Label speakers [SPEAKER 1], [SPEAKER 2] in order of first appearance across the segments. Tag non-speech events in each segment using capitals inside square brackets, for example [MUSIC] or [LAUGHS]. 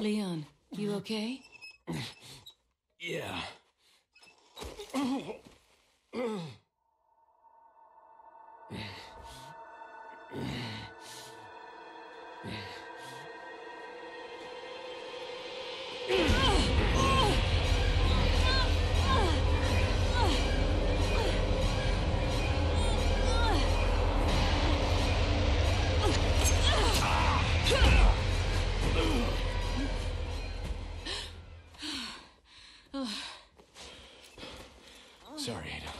[SPEAKER 1] Leon, you okay?
[SPEAKER 2] Yeah. [LAUGHS] Sorry, Ada.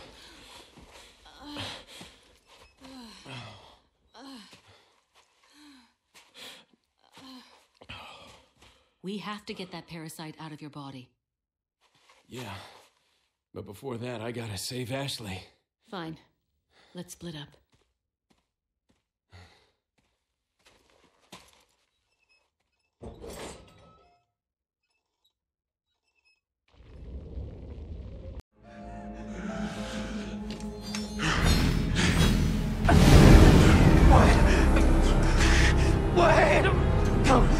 [SPEAKER 1] We have to get that parasite out of your body.
[SPEAKER 2] Yeah. But before that, I gotta save Ashley.
[SPEAKER 1] Fine. Let's split up. Oh.